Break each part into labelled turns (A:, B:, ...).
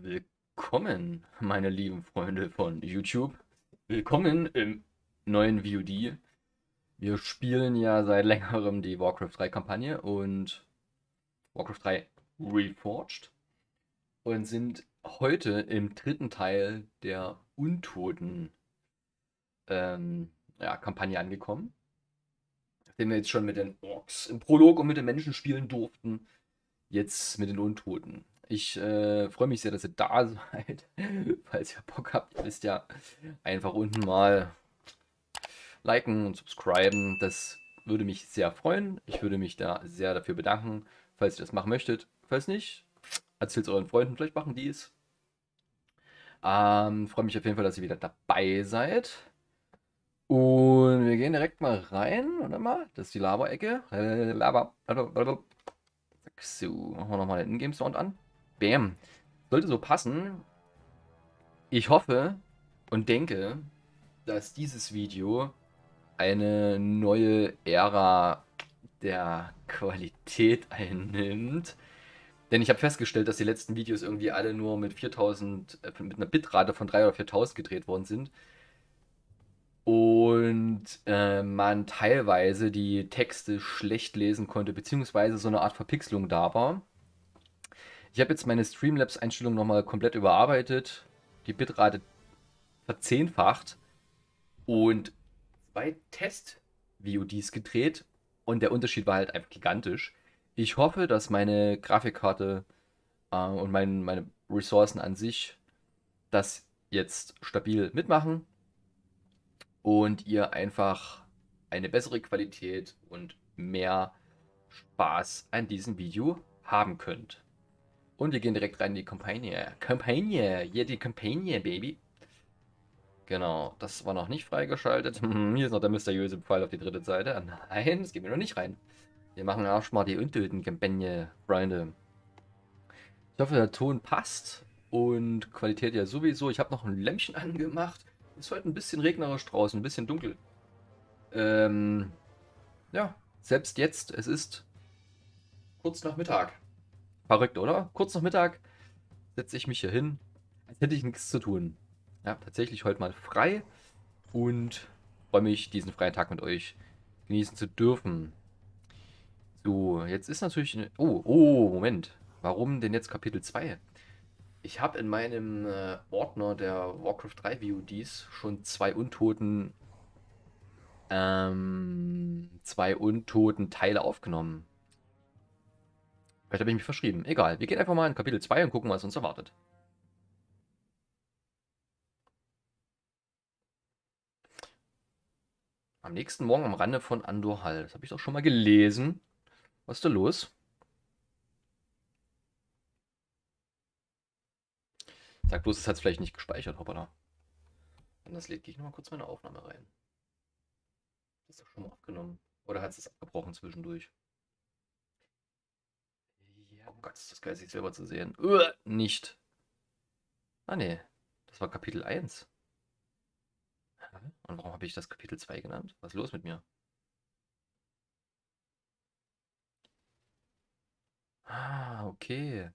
A: Willkommen, meine lieben Freunde von YouTube. Willkommen im neuen VOD. Wir spielen ja seit längerem die Warcraft 3 Kampagne und Warcraft 3 Reforged und sind heute im dritten Teil der Untoten ähm, ja, Kampagne angekommen. Nachdem wir jetzt schon mit den Orks im Prolog und mit den Menschen spielen durften, jetzt mit den Untoten. Ich äh, freue mich sehr, dass ihr da seid. Falls ihr Bock habt, wisst ja, einfach unten mal liken und subscriben. Das würde mich sehr freuen. Ich würde mich da sehr dafür bedanken, falls ihr das machen möchtet. Falls nicht, erzählt es euren Freunden, vielleicht machen die es. Ähm, freue mich auf jeden Fall, dass ihr wieder dabei seid. Und wir gehen direkt mal rein. Warte mal, das ist die Lava-Ecke. Lava. So, machen wir nochmal den Ingame-Sound an. Bam. Sollte so passen. Ich hoffe und denke, dass dieses Video eine neue Ära der Qualität einnimmt. Denn ich habe festgestellt, dass die letzten Videos irgendwie alle nur mit 4000, äh, mit einer Bitrate von 3 oder 4000 gedreht worden sind. Und äh, man teilweise die Texte schlecht lesen konnte, beziehungsweise so eine Art Verpixelung da war. Ich habe jetzt meine Streamlabs-Einstellung nochmal komplett überarbeitet, die Bitrate verzehnfacht und zwei Test-VODs gedreht und der Unterschied war halt einfach gigantisch. Ich hoffe, dass meine Grafikkarte äh, und mein, meine Ressourcen an sich das jetzt stabil mitmachen und ihr einfach eine bessere Qualität und mehr Spaß an diesem Video haben könnt. Und wir gehen direkt rein in die Kampagne. Kampagne, hier die Kampagne, Baby. Genau, das war noch nicht freigeschaltet. Hier ist noch der mysteriöse Pfeil auf die dritte Seite. Nein, das gehen wir noch nicht rein. Wir machen erstmal die Untöten-Kampagne, Freunde. Ich hoffe, der Ton passt und Qualität ja sowieso. Ich habe noch ein Lämpchen angemacht. Ist heute ein bisschen regnerisch draußen, ein bisschen dunkel. Ähm, ja, selbst jetzt, es ist kurz nach Mittag. Verrückt, oder? Kurz nach Mittag setze ich mich hier hin, als hätte ich nichts zu tun. Ja, tatsächlich heute mal frei und freue mich, diesen freien Tag mit euch genießen zu dürfen. So, jetzt ist natürlich... Eine, oh, oh, Moment. Warum denn jetzt Kapitel 2? Ich habe in meinem äh, Ordner der Warcraft 3 VODs schon zwei Untoten... Ähm, zwei Untoten Teile aufgenommen. Vielleicht habe ich mich verschrieben. Egal, wir gehen einfach mal in Kapitel 2 und gucken, was uns erwartet. Am nächsten Morgen am Rande von Andor Hall. Das habe ich doch schon mal gelesen. Was ist da los? Sag bloß, es hat es vielleicht nicht gespeichert, hoppala. Wenn das lädt, gehe ich nochmal kurz meine Aufnahme rein. Das ist doch schon mal aufgenommen. Oder hat es abgebrochen zwischendurch? Oh Gott, ist das geil, sich selber zu sehen. Uah, nicht. Ah, nee. Das war Kapitel 1. Und warum habe ich das Kapitel 2 genannt? Was ist los mit mir? Ah, okay.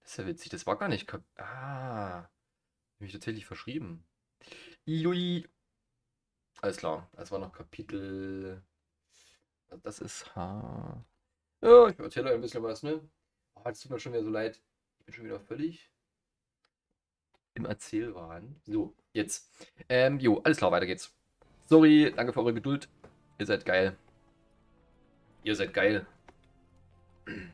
A: Das ist ja witzig. Das war gar nicht. Kap ah. Ich mich tatsächlich verschrieben. Iui. Alles klar. Das war noch Kapitel. Das ist H. Ja, ich erzähle euch ein bisschen was, ne? Oh, jetzt tut mir schon wieder so leid. Ich bin schon wieder völlig im Erzählwahn. So, jetzt. Ähm, jo, alles klar, weiter geht's. Sorry, danke für eure Geduld. Ihr seid geil. Ihr seid geil.
B: Mit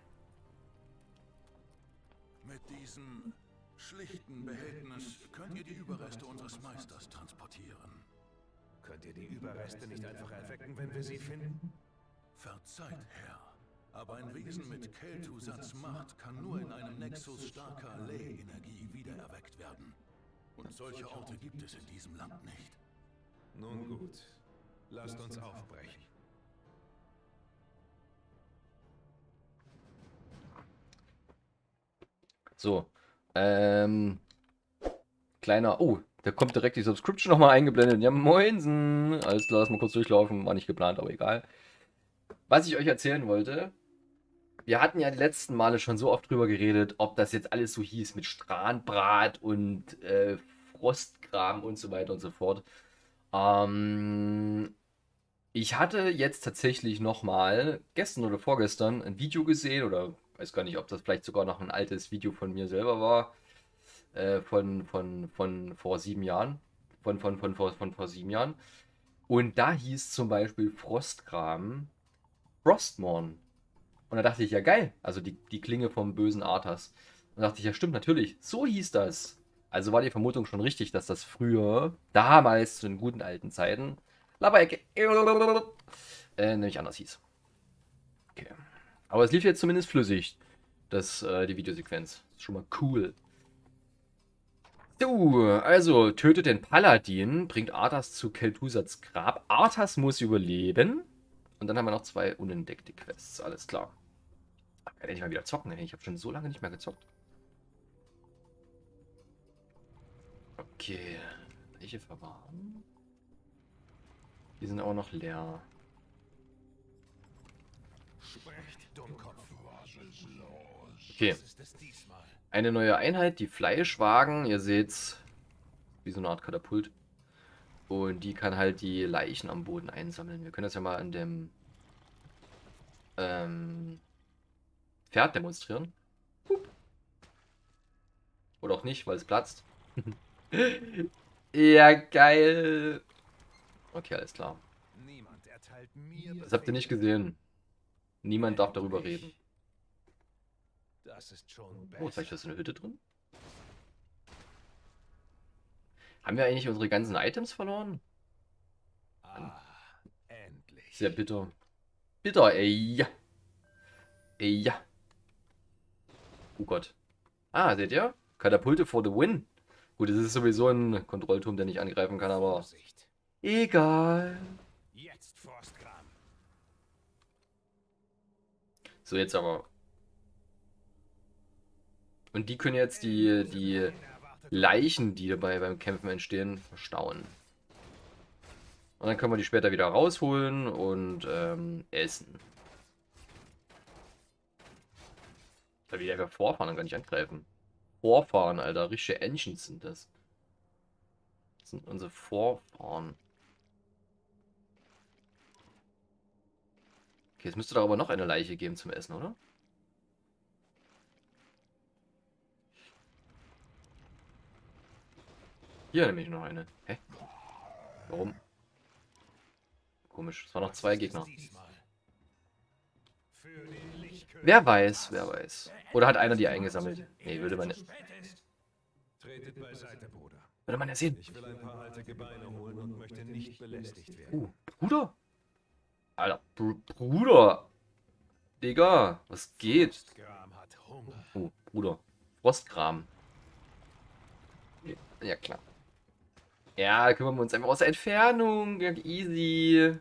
B: diesem schlichten Behältnis könnt ihr die Überreste unseres Meisters transportieren.
C: Könnt ihr die Überreste nicht einfach erwecken, wenn wir sie finden?
B: Verzeiht, Herr. Aber ein Wesen mit Keltusatz Macht kann nur in einem Nexus starker Ley-Energie wiedererweckt werden. Und solche Orte gibt es in diesem Land nicht.
C: Nun gut, lasst uns aufbrechen.
A: So, ähm, kleiner, oh, da kommt direkt die Subscription nochmal eingeblendet. Ja, moinsen. Alles klar, lass mal kurz durchlaufen. War nicht geplant, aber egal. Was ich euch erzählen wollte, wir hatten ja die letzten Male schon so oft drüber geredet, ob das jetzt alles so hieß mit Strandbrat und äh, Frostkram und so weiter und so fort. Ähm, ich hatte jetzt tatsächlich nochmal gestern oder vorgestern ein Video gesehen oder weiß gar nicht, ob das vielleicht sogar noch ein altes Video von mir selber war. Äh, von, von, von vor sieben Jahren. Von, von, von, von, von vor sieben Jahren. Und da hieß zum Beispiel Frostkram Frostmorn. Und da dachte ich, ja geil, also die, die Klinge vom bösen Arthas. Und da dachte ich, ja stimmt, natürlich, so hieß das. Also war die Vermutung schon richtig, dass das früher, damals, zu den guten alten Zeiten, Laberecke, äh, nämlich anders hieß. Okay. Aber es lief jetzt zumindest flüssig, das, äh, die Videosequenz. Ist schon mal cool. So, also tötet den Paladin, bringt Arthas zu Kel'Thuzats Grab. Arthas muss überleben. Und dann haben wir noch zwei unentdeckte Quests, alles klar. Ich werde ich mal wieder zocken, ey. ich habe schon so lange nicht mehr gezockt. Okay, welche verwahren? Die sind auch noch leer. Okay. Eine neue Einheit, die Fleischwagen. Ihr seht's, wie so eine Art Katapult. Und die kann halt die Leichen am Boden einsammeln. Wir können das ja mal an dem ähm, Pferd demonstrieren. Hup. Oder auch nicht, weil es platzt. ja, geil. Okay, alles klar. Das habt ihr nicht gesehen. Niemand darf darüber reden. Oh, vielleicht ist eine Hütte drin? Haben wir eigentlich unsere ganzen Items verloren? Ah, endlich. Sehr bitter. Bitter, ey. Ey, ja. Oh Gott. Ah, seht ihr? Katapulte for the win. Gut, es ist sowieso ein Kontrollturm, der nicht angreifen kann, aber... Egal. So, jetzt aber. Und die können jetzt die, die Leichen, die dabei beim Kämpfen entstehen, verstauen. Und dann können wir die später wieder rausholen und ähm, essen. Da will ich einfach vorfahren und gar nicht angreifen. Vorfahren, Alter. Richtige Engines sind das. Das sind unsere Vorfahren. Okay, es müsste da aber noch eine Leiche geben zum Essen, oder? Hier nämlich noch eine. Hä? Warum? Komisch, es waren noch zwei Gegner. Wer weiß, wer weiß. Oder hat einer die eingesammelt? Nee, würde man nicht. Würde man ja sehen. Ich will ein paar alte Gebeine holen und möchte nicht belästigt werden. Uh, Bruder? Alter, Br Bruder. Digga, was geht? Oh, Bruder. Frostkram. Ja, klar. Ja, kümmern wir uns einfach aus der Entfernung. Easy.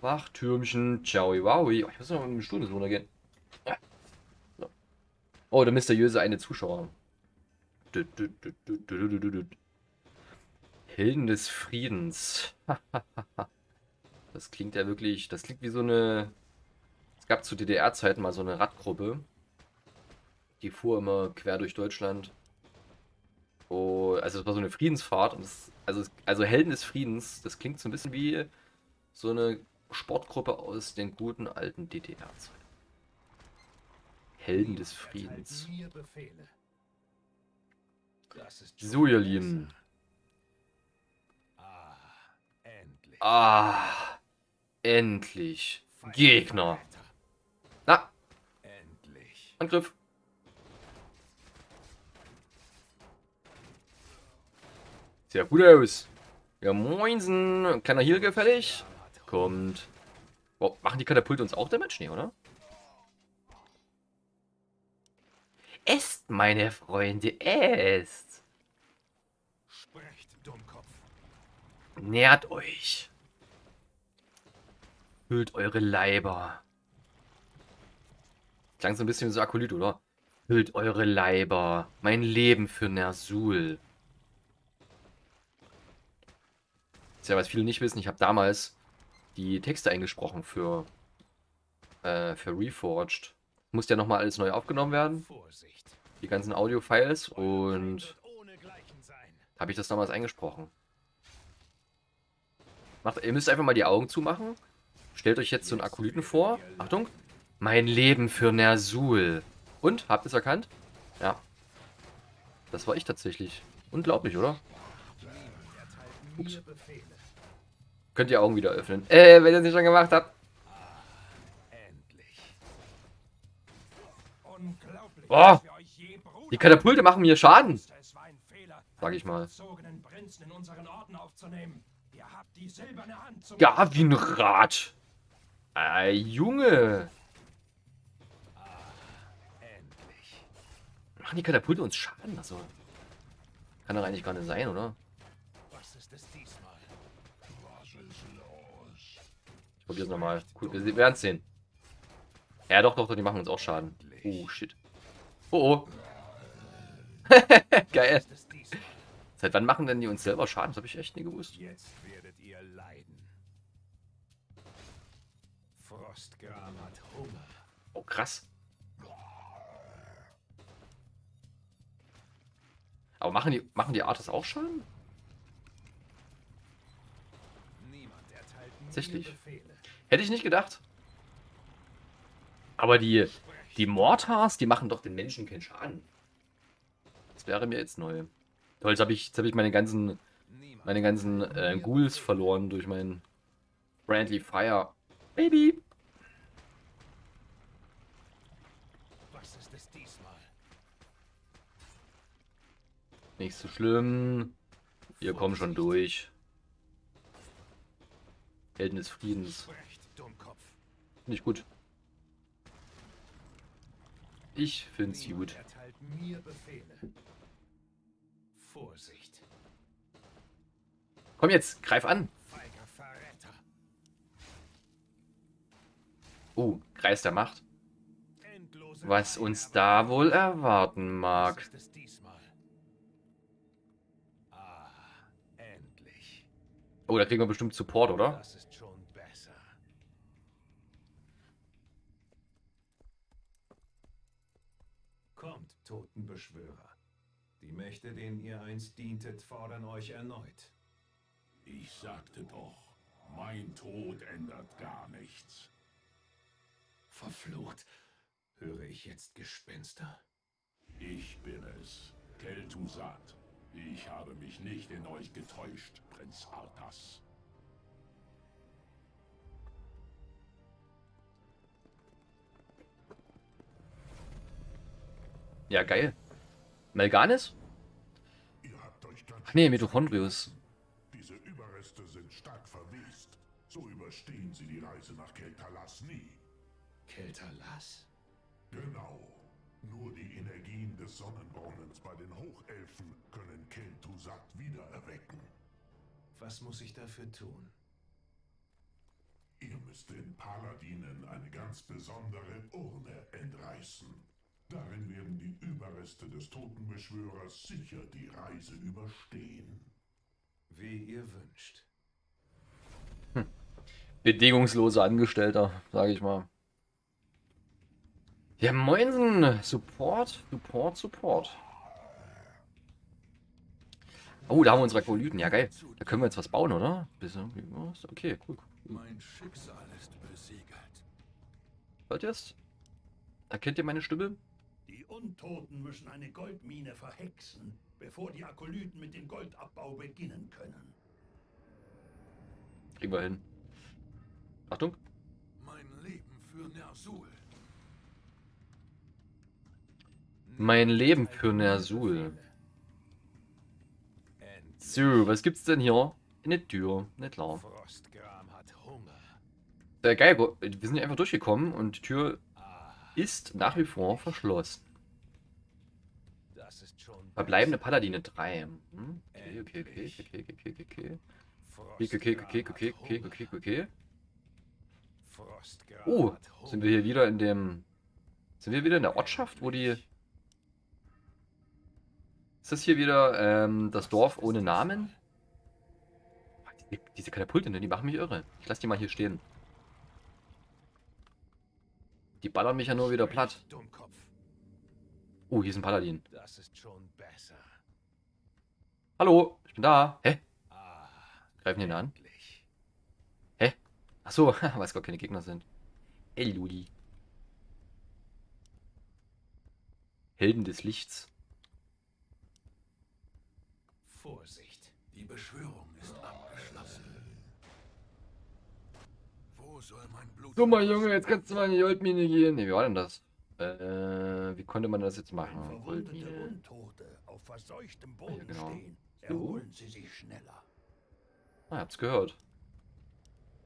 A: Wachtürmchen. Ciao, wow. Ich muss noch mit dem Stuhl runtergehen. Ja. So. Oh, der mysteriöse eine Zuschauer. Helden des Friedens. das klingt ja wirklich. Das klingt wie so eine. Es gab zu DDR-Zeiten mal so eine Radgruppe. Die fuhr immer quer durch Deutschland. Oh, also es war so eine Friedensfahrt. Und das, also, also Helden des Friedens, das klingt so ein bisschen wie so eine Sportgruppe aus den guten alten DDR-Zeiten. Helden des Friedens. So, ihr Lieben. Ah, endlich. Gegner. Na. Angriff. Sieht gut aus. Ja, moinsen. Kleiner Heal gefällig kommt. Oh, machen die Katapulte uns auch Damage? Nee, oder? Esst, meine Freunde, esst! Sprecht, Dummkopf. Nährt euch. Füllt eure Leiber. Klang so ein bisschen wie so Akolyt, oder? Füllt eure Leiber. Mein Leben für Nersul. Das ist ja, was viele nicht wissen. Ich habe damals die Texte eingesprochen für, äh, für Reforged. Muss ja nochmal alles neu aufgenommen werden. Die ganzen Audio-Files. Und habe ich das damals eingesprochen. Macht, ihr müsst einfach mal die Augen zumachen. Stellt euch jetzt so einen Akolyten vor. Achtung. Mein Leben für Nersul. Und? Habt ihr es erkannt? Ja. Das war ich tatsächlich. Unglaublich, oder?
C: Befehle.
A: Könnt ihr Augen wieder öffnen. Äh, wenn ihr es nicht schon gemacht habt.
C: Bruder
A: Die Katapulte machen mir Schaden. Sag ich mal. Ja, wie ein Rad. Äh, Junge.
C: Endlich.
A: Machen die Katapulte uns Schaden? Also. Kann doch eigentlich gar nicht sein, oder?
C: Es
A: nochmal. Cool, wir werden sehen. Ja, doch, doch, doch, die machen uns auch Schaden. Oh, shit. Oh, oh. Geil. Seit wann machen denn die uns selber Schaden? Das habe ich echt nie gewusst.
C: Jetzt werdet ihr leiden. Frostgram hat Hunger.
A: Oh, krass. Aber machen die, machen die Artes auch Schaden? Tatsächlich.
C: Befehle.
A: Hätte ich nicht gedacht. Aber die, die Mortars, die machen doch den Menschen keinen Schaden. Das wäre mir jetzt neu. Toll, jetzt habe ich, hab ich meine ganzen, meine ganzen äh, Ghouls verloren durch mein Friendly Fire. Baby!
C: Was ist?
A: Nicht so schlimm. Wir kommen schon durch. Helden des Friedens. Finde ich gut. Ich find's
C: Niemand
A: gut.
C: mir Befehle. Vorsicht.
A: Komm jetzt, greif an. Oh, Kreis der Macht. Was uns da wohl erwarten mag.
C: Ah.
A: Oh, da kriegen wir bestimmt Support, oder?
C: Das ist schon besser. Kommt, Totenbeschwörer. Die Mächte, denen ihr einst dientet, fordern euch erneut.
B: Ich sagte doch, mein Tod ändert gar nichts.
C: Verflucht. Höre ich jetzt Gespenster?
B: Ich bin es, Kel'Thuzad. Ich habe mich nicht in euch getäuscht, Prinz Arthas.
A: Ja, geil. Melganis?
D: Ihr habt euch ganz
A: Ach nee, Mitochondrius.
D: Diese Überreste sind stark verwest. So überstehen sie die Reise nach Keltalas nie.
C: Kelterlass?
D: Genau. Nur die Energien des Sonnenbrunnens bei den Hochelfen können Kel'Thuzad wiedererwecken.
C: Was muss ich dafür tun?
D: Ihr müsst den Paladinen eine ganz besondere Urne entreißen. Darin werden die Überreste des Totenbeschwörers sicher die Reise überstehen.
C: Wie ihr wünscht.
A: Bedingungsloser Angestellter, sage ich mal. Ja, moinsen. Support, Support, Support. Oh, da haben wir unsere Akolyten. Ja, geil. Da können wir jetzt was bauen, oder? Bisschen- Okay, cool.
B: Mein Schicksal ist besiegelt.
A: Hört ihr es? Erkennt ihr meine Stimme?
E: Untoten müssen eine Goldmine verhexen, bevor die Akolyten mit dem Goldabbau beginnen können.
A: Kriegen wir hin. Achtung.
B: Mein Leben für Nersul.
A: Mein Leben für Nersul. So, was gibt's denn hier? Eine Tür. Nicht klar.
C: Frostgram hat Hunger.
A: Sehr geil. Wir sind hier einfach durchgekommen und die Tür ist nach wie vor verschlossen. Verbleibende Paladine 3. Hm? Okay, okay, okay, okay, okay, okay, okay. Okay, okay, okay, okay, okay, okay, Oh, sind wir hier wieder in dem... Sind wir wieder in der Ortschaft, wo die... Ist das hier wieder ähm, das Dorf ohne Namen? Die, diese Katapulte, ne, die machen mich irre. Ich lasse die mal hier stehen. Die ballern mich ja nur wieder platt. Oh, hier ist ein Paladin.
B: Das ist schon.
A: Hallo, ich bin da. Hä?
B: Ah,
A: Greifen die ihn an?
B: endlich.
A: Achso, weil es gar keine Gegner sind. Ey, Ludi. Helden des Lichts.
B: Vorsicht. Die Beschwörung ist abgeschlossen. Wo soll mein Blut...
A: Mal Junge, jetzt kannst du mal in die Goldmine gehen. Ne, wie war denn das? Äh, wie konnte man das jetzt machen?
E: verwundete. Untote auf verseuchtem Boden
A: genau.
E: stehen. Erholen sie sich schneller.
A: Ah, hab's gehört.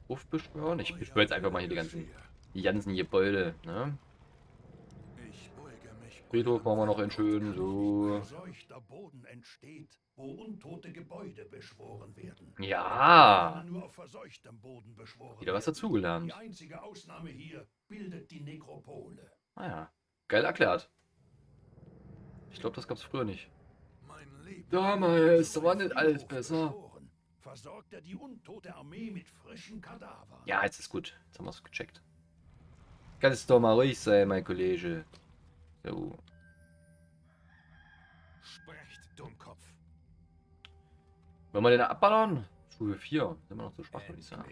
A: Ruf beschwören? Ich beschwöre jetzt einfach mal hier die ganzen, die ganzen Gebäude, ne? Friedhof machen wir noch schönen,
E: Ein
A: so.
E: entsteht, wo untote Gebäude beschworen werden.
A: Ja! Wieder was dazugelernt.
E: Die Nekropole.
A: Naja, geil erklärt. Ich glaube, das gab's früher nicht. Damals, da war nicht alles besser.
E: beschworen, Versorgt er die untote Armee mit frischen Kadavern.
A: Ja, jetzt ist gut. Jetzt haben wir's gecheckt. Kannst doch mal ruhig sein, mein Kollege. So.
B: Sprecht, Dummkopf.
A: Wollen wir den abballern? Stufe 4. Sind wir noch zu schwach, würde ich sagen.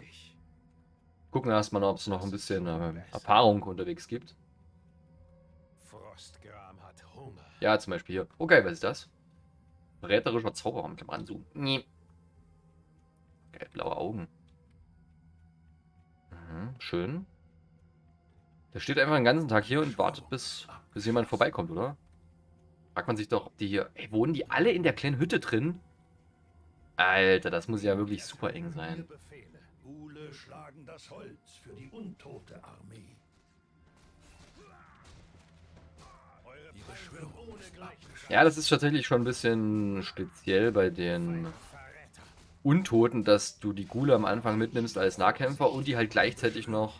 A: Gucken erstmal, ob es noch ein bisschen äh, Erfahrung unterwegs gibt.
B: Frostgram hat Hunger.
A: Ja, zum Beispiel hier. Okay, was ist das? Verräterischer Zauberer mit dem Ranzoom. Nee. Geil, blaue Augen. Mhm, schön. Der steht einfach den ganzen Tag hier und wartet, bis, bis jemand vorbeikommt, oder? Fragt man sich doch, ob die hier... Ey, wohnen die alle in der kleinen Hütte drin? Alter, das muss ja wirklich super eng sein.
B: Befehle.
E: Ule schlagen das Holz für die untote Armee.
A: Ja, das ist tatsächlich schon ein bisschen speziell bei den. Untoten, dass du die Gule am Anfang mitnimmst als Nahkämpfer und die halt gleichzeitig noch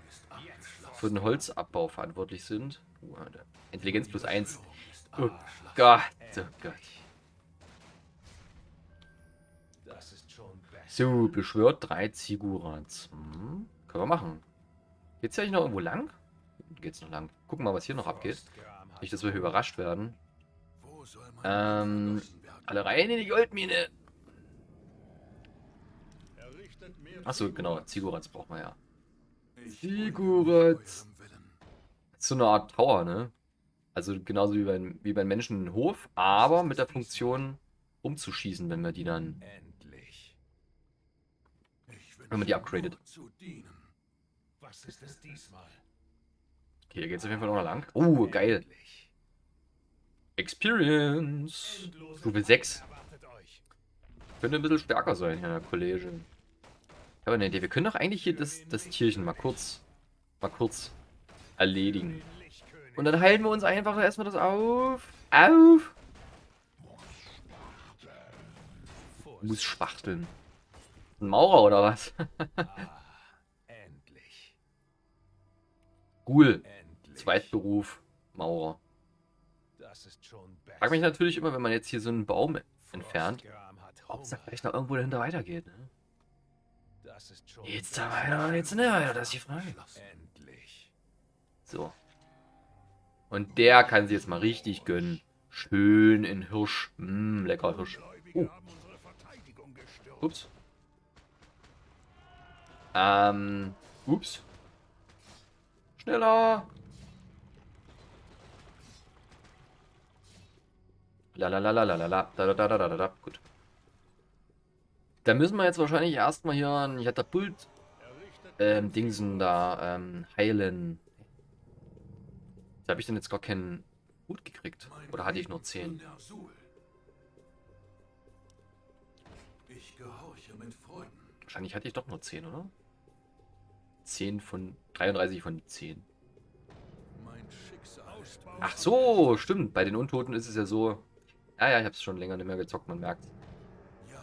A: für den Holzabbau verantwortlich sind. Alter. Intelligenz plus 1. Oh Gott, oh Gott. So, beschwört drei Zigurats. Hm, können wir machen. Geht's ja nicht noch irgendwo lang? Geht's noch lang. Gucken wir mal, was hier noch abgeht. Nicht, dass wir hier überrascht werden. Ähm, alle rein in die Goldmine. Achso, genau, Zigurats braucht man ja.
B: Willen.
A: so eine Art Tower, ne? Also genauso wie beim, wie beim Menschen einen Hof, aber mit der Funktion umzuschießen, wenn wir die dann. Wenn man die upgradet.
B: es?
A: Okay, hier geht's auf jeden Fall noch lang. Oh, geil. Experience. Stufe 6.
B: erwartet euch.
A: Könnte ein bisschen stärker sein, Herr Kollege. Ich habe eine Idee. Wir können doch eigentlich hier das, das Tierchen mal kurz, mal kurz erledigen. Und dann heilen wir uns einfach erstmal das auf. Auf! Muss spachteln. Ein Maurer oder was?
B: Endlich.
A: Ghoul. Zweitberuf. Maurer. Frag mich natürlich immer, wenn man jetzt hier so einen Baum entfernt, ob es da vielleicht noch irgendwo dahinter weitergeht. Ne? Jetzt da weiter, jetzt nicht weiter, das ist die Frage.
B: Endlich.
A: So. Und der kann sich jetzt mal richtig gönnen. Schön in Hirsch. Mm, lecker Hirsch. Oh. Ups. Ähm. Ups. Schneller. Lalalalalalala. Gut. Da müssen wir jetzt wahrscheinlich erstmal hier ein Katapult ähm, Dingsen da ähm, heilen. Da habe ich denn jetzt gar keinen Hut gekriegt. Oder hatte ich nur
B: Leben
A: 10?
B: zu Nersul. Ich gehorche mit Freuden.
A: Wahrscheinlich hatte ich doch nur 10, oder? 10 von 33 von 10.
B: Mein Schicksal ist
A: Ach so, stimmt. Bei den Untoten ist es ja so. Ja, ja, ich habe es schon länger nicht mehr gezockt, man merkt.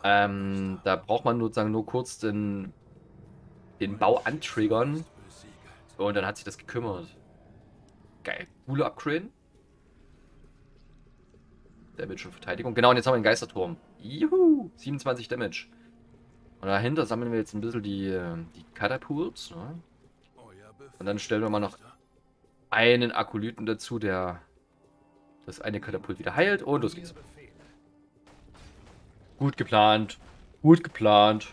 A: Ähm, da braucht man sozusagen nur kurz den, den Bau antriggern und dann hat sich das gekümmert. Geil. Coole Upgrade. Damage und Verteidigung. Genau, und jetzt haben wir den Geisterturm. Juhu! 27 Damage. Und dahinter sammeln wir jetzt ein bisschen die, die Catapults. Ne? Und dann stellen wir mal noch einen Akolyten dazu, der das eine Katapult wieder heilt. Und los geht's. Gut geplant. Gut geplant.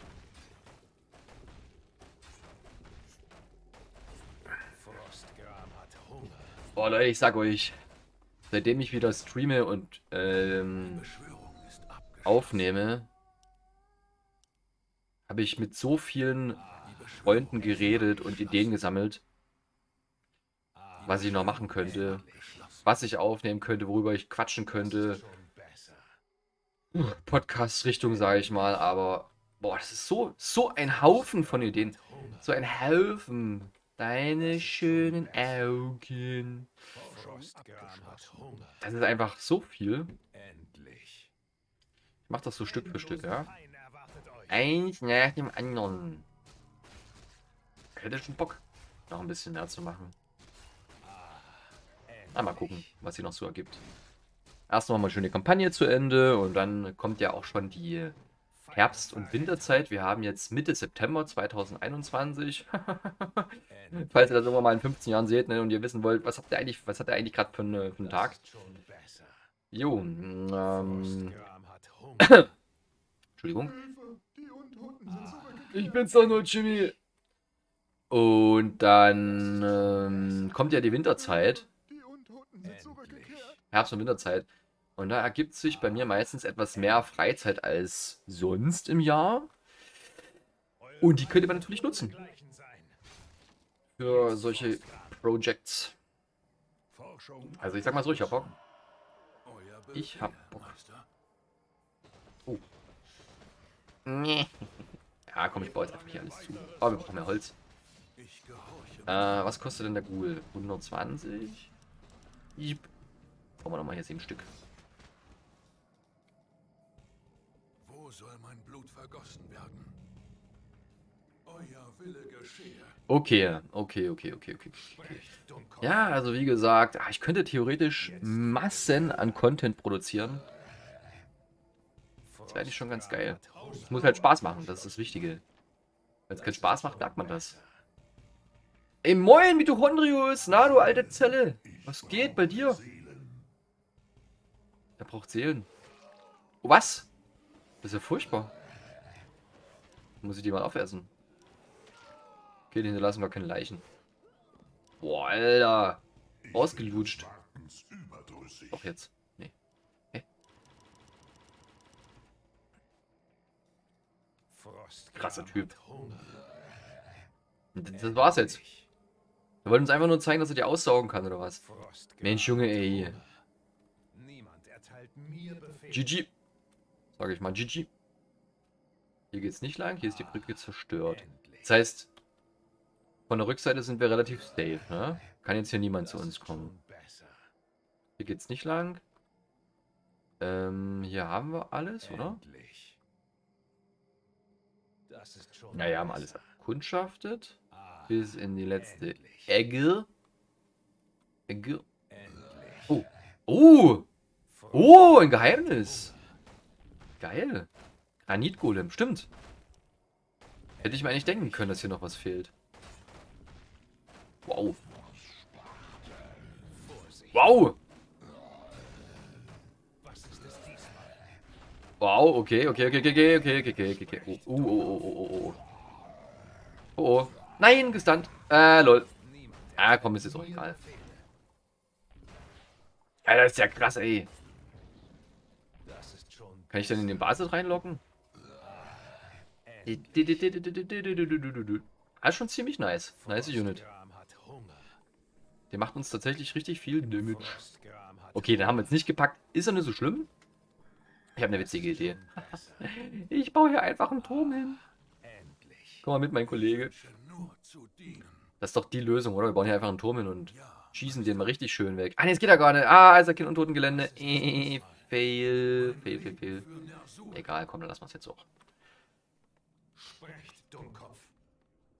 A: Boah, Leute, ich sag euch, seitdem ich wieder streame und ähm, aufnehme, habe ich mit so vielen Freunden geredet und Ideen gesammelt, was ich noch machen könnte, was ich aufnehmen könnte, worüber ich quatschen könnte. Podcast-Richtung, sage ich mal, aber boah, das ist so, so ein Haufen von Ideen. So ein Haufen. Deine schönen Augen. Das ist einfach so viel. Ich mach das so Stück für Stück, ja. Eins nach dem anderen. Ich hätte schon Bock, noch ein bisschen mehr zu machen. Na, mal gucken, was sie noch so ergibt. Erst noch mal eine schöne Kampagne zu Ende und dann kommt ja auch schon die Herbst- und Winterzeit. Wir haben jetzt Mitte September 2021. Falls ihr das irgendwann mal in 15 Jahren seht ne, und ihr wissen wollt, was habt ihr eigentlich, was hat er eigentlich gerade für, eine- für einen Tag? Jo, ähm, Entschuldigung. Ich bin's doch nur, Jimmy. Und dann ähm, kommt ja die Winterzeit,
D: Die Untoten sind zurückgekehrt.
A: Herbst- und Winterzeit. Und da ergibt sich bei mir meistens etwas mehr Freizeit als sonst im Jahr. Und die könnte man natürlich nutzen für solche Projects. Also ich sag mal so, ich hab Bock. Ich hab Bock.
B: Meister.
A: Nee. Ja, komm, ich baue jetzt einfach hier alles zu. Aber wir brauchen mehr Holz.
B: Ich.
A: Äh, was kostet denn der Ghoul? 120? Jeep. Wir hier sieben Stück.
B: Wo soll mein Blut vergossen werden? Euer Wille geschehe.
A: Okay, okay, okay, okay, okay. Ja, also wie gesagt, ah, ich könnte theoretisch Massen an Content produzieren. Das wäre eigentlich schon ganz geil. Es muss halt Spaß machen, das ist das Wichtige. Wenn es keinen Spaß macht, merkt man das. Ey, moin, Mitochondrius! Na, du alte Zelle! Was geht bei dir? Er braucht Seelen. Oh, was? Das ist ja furchtbar. Muss ich die mal aufessen? Okay, die hinterlassen gar keine Leichen. Boah, Alter. Ausgelutscht. Doch jetzt. Nee. Hä? Krasser Typ. Das war's jetzt. Wir wollten uns einfach nur zeigen, dass er die aussaugen kann, oder was? Mensch, Junge, ey.
C: Niemand erteilt mir Befehl.
A: GG. Sag ich mal, GG. Hier geht's nicht lang, hier ist die Brücke zerstört. Das heißt, von der Rückseite sind wir relativ safe, ne? Kann jetzt hier niemand zu uns kommen. Hier geht's nicht lang. Ähm, hier haben wir alles, oder?
C: Endlich. Das ist schon
A: Ja, wir haben alles erkundschaftet.
C: Ah,
A: Bis in die letzte. Ecke.
C: Endlich.
A: Oh. Oh! Oh, ein Geheimnis. Geil. Granitgolem, stimmt. Hätte ich mir eigentlich denken können, dass hier noch was fehlt. Wow. Wow. Wow, okay, okay, okay, okay, okay, okay, okay, okay, okay. Oh, oh, oh, oh, oh, oh. Oh, oh. Nein, gestunt. Äh, lol. Ah, komm, ist jetzt auch egal. Alter, ist ja krass, ey. Kann ich dann in den Basis reinlocken? Ah, schon ziemlich nice. Nice Unit. Der macht uns tatsächlich richtig viel Damage. Okay, dann haben wir es nicht gepackt. Ist er nicht so schlimm? Ich habe eine witzige Idee. Ich baue hier einfach einen Turm hin. Komm mal mit, mein Kollege. Das ist doch die Lösung, oder? Wir bauen hier einfach einen Turm hin und
B: Ja,
A: schießen den mal richtig schön weg. Ah, nee, jetzt geht er gar nicht. Ah, ist er kein Untotengelände. Äh, fail, fail, fail, fail. Egal, komm, dann lassen wir es jetzt auch.
C: Sprecht, Dummkopf.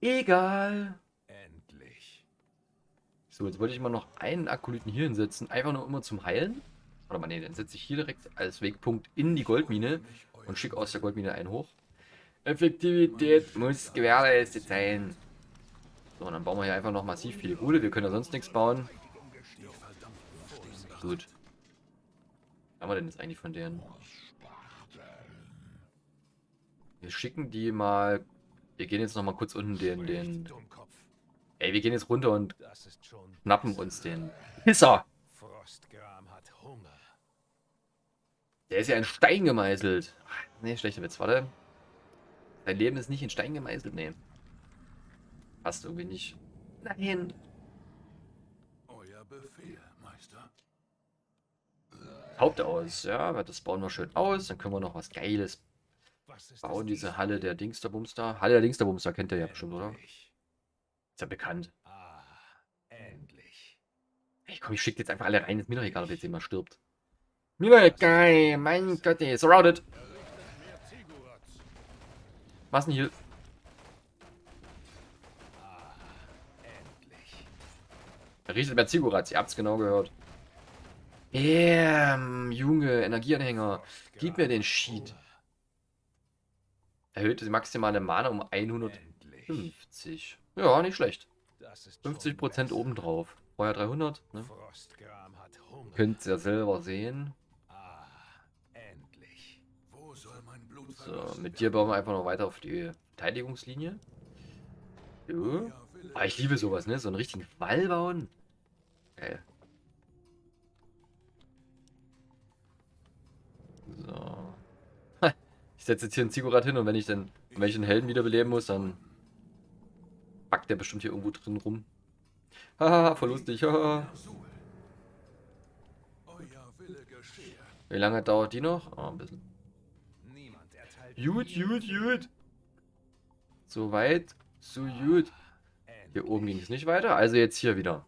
A: Egal.
C: Endlich.
A: So, jetzt wollte ich mal noch einen Akolyten hier hinsetzen. Einfach nur immer zum Heilen. Oder mal, nee, dann setze ich hier direkt als Wegpunkt in die Goldmine und schicke aus der Goldmine einen hoch. Effektivität muss gewährleistet sein. So, und dann bauen wir hier einfach noch massiv viele Gule. Wir können ja sonst nichts bauen. Gut. Haben wir denn jetzt eigentlich von denen? Wir schicken die mal. Wir gehen jetzt noch mal kurz unten den, den. Ey, wir gehen jetzt runter und schnappen uns den. Pisser! Der ist ja in Stein gemeißelt. Nee, schlechter Witz, warte. Dein Leben ist nicht in Stein gemeißelt, nee. Passt irgendwie nicht. Nein.
B: Euer Befehl, Meister.
A: Haupt aus, ja, das bauen wir schön aus. Dann können wir noch was Geiles bauen.
C: es
A: Diese? Halle der Dingsterbumster. Halle der Dingsterbumster kennt ihr ja bestimmt, oder? Ist ja bekannt.
C: Ah, endlich.
A: Ey, komm, ich schicke jetzt einfach alle rein. Ist mir doch egal, ob jetzt jemand stirbt. Mir doch egal. Mein Gott, ey. Surrounded. Was denn hier?
C: Endlich.
A: Er richtet mehr Zigguratz. Ihr habt's genau gehört. Bam, Junge, Energieanhänger. Gib mir den Sheet. Erhöht die maximale Mana um
C: Endlich.
A: 150. Ja, nicht schlecht.
C: Das ist schon
A: 50%
C: besser.
A: obendrauf. Vorher 300, ne? Könnt ihr selber sehen. So, mit dir bauen wir einfach noch weiter auf die Verteidigungslinie.
B: Wille
A: Ah, ich liebe sowas, ne? So einen richtigen Wall bauen. Geil. Ich setze jetzt hier einen Ziggurat hin und wenn ich dann wenn einen Helden wiederbeleben muss, dann packt der bestimmt hier irgendwo drin rum. Haha, voll lustig. Haha. Wie lange dauert die noch? Ah, ein bisschen. Gut, gut, gut. So weit, so gut. Hier oben ging es nicht weiter. Also jetzt hier wieder.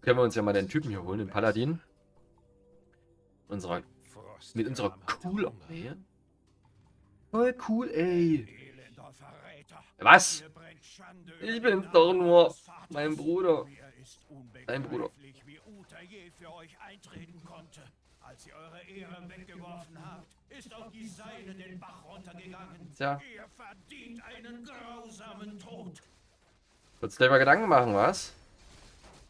A: Können wir uns ja mal den Typen hier holen, den Paladin. Unserer, mit unserer cool. Armee. Voll cool, ey. Was? Ich
E: den
A: doch nur, mein Bruder. Dein Bruder.
E: Als ihr eure Ehre weggeworfen habt, ist auch die Seine den Bach runtergegangen.
A: Tja.
E: Ihr verdient einen grausamen Tod.
A: Würdest du dir mal Gedanken machen, was?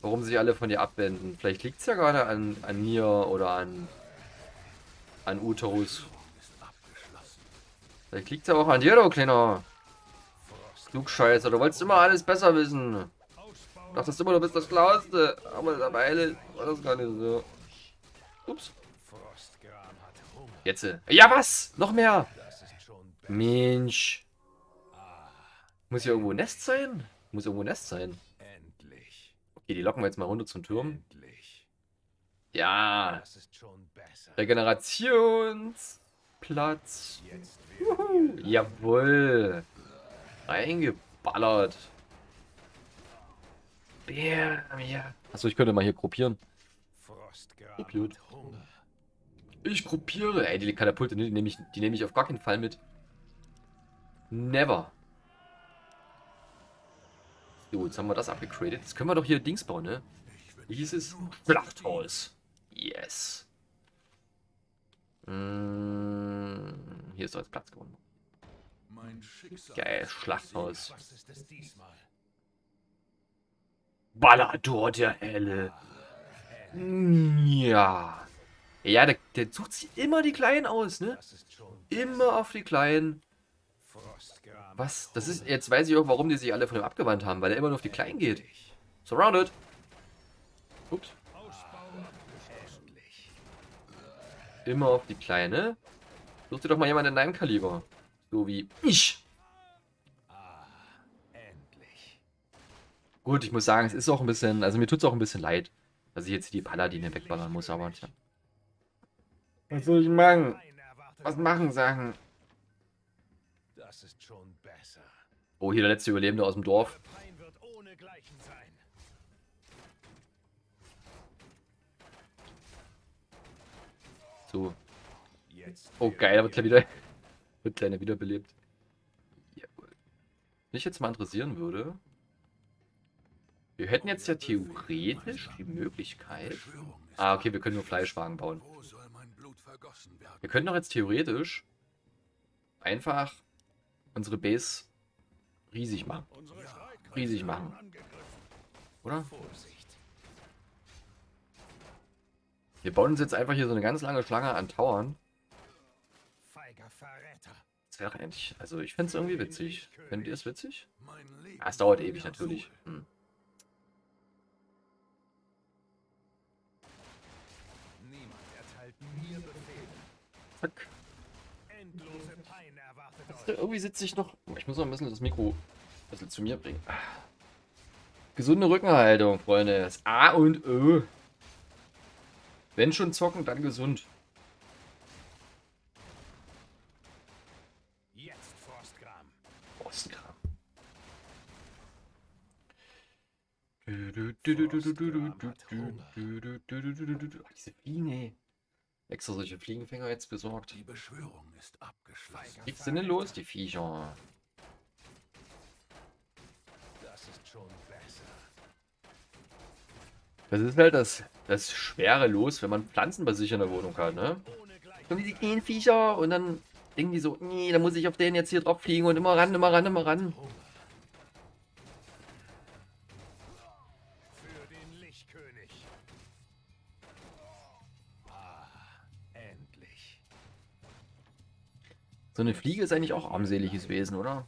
A: Warum sich alle von dir abwenden? Vielleicht liegt es ja gerade an, an mir oder an, an Uterus. Vielleicht liegt es ja auch an dir, du kleiner Klugscheißer. Du wolltest immer alles besser wissen. Dachtest immer, du bist das Klauste. Aber dabei war das gar nicht so. Ups. Jetzt. äh, Ja, was? Noch mehr. Mensch. Muss hier irgendwo ein Nest sein? Muss irgendwo ein Nest sein. Okay, die locken wir jetzt mal runter zum Turm. Ja. Regenerationsplatz.
C: Jetzt wir
A: Jawohl. Reingeballert. Bam, ja. Achso, ich könnte mal hier gruppieren.
C: Hunger.
A: Ich gruppiere. Ey, die Katapulte, die nehme ich, die nehme ich auf gar keinen Fall mit. Never. So, jetzt haben wir das abgegradet. Jetzt können wir doch hier Dings bauen, ne? Wie hieß es? Schlachthaus. Yes. Mm, hier ist doch jetzt Platz gewonnen. Geil, Schlachthaus. Ballador der Helle. Ja. Ja, der, der sucht sich immer die Kleinen aus, ne? Immer auf die Kleinen. Was? Das ist, jetzt weiß ich auch, warum die sich alle von ihm abgewandt haben, weil er immer nur auf die Kleinen geht. Surrounded. Ups. Immer auf die Kleine. Such dir doch mal jemanden in deinem Kaliber. So wie ich.
C: Endlich.
A: Gut, ich muss sagen, es ist auch ein bisschen, also mir tut es auch ein bisschen leid, dass ich jetzt die Paladine wegballern muss, aber tja. Was soll ich machen? Was machen Sachen?
C: Das ist schon besser.
A: Oh, hier der letzte Überlebende aus dem Dorf. So. Oh, geil, da wird
C: wir
A: gleich wieder. Wird kleiner wiederbelebt. Jawohl. Mich jetzt mal interessieren würde. Wir hätten jetzt ja theoretisch die Möglichkeit. Ah, okay, wir können nur Fleischwagen bauen. Wir können doch jetzt theoretisch einfach unsere Base riesig machen. Riesig machen. Oder? Wir bauen uns jetzt einfach hier so eine ganz lange Schlange an Towern. Das wäre eigentlich, also ich fände es irgendwie witzig. Findet ihr es witzig?
B: Leben
A: Ah, es dauert ewig natürlich. Hm.
E: Niemand erteilt mir Befehle.
A: Zack. Also irgendwie sitze ich noch. Ich muss noch ein bisschen das Mikro ein bisschen zu mir bringen. Ah. Gesunde Rückenhaltung, Freunde. Das A und Ö. Wenn schon zocken, dann gesund. Diese Fliegen, ey. Extra solche Fliegenfänger jetzt besorgt.
B: Die Beschwörung ist abgeschlossen.
A: Was sind denn los, die Viecher?
E: Das ist schon besser.
A: Das ist halt das, das schwere Los, wenn man Pflanzen bei sich in der Wohnung hat, ne?
E: Ohne Gleich.
A: Kommen die kleinen Viecher und dann denken die so, nee, da muss ich auf den jetzt hier drauf fliegen und immer ran, immer ran, immer ran.
E: Lichtkönig. Ah, endlich.
A: So eine Fliege ist eigentlich auch armseliges Wesen, oder?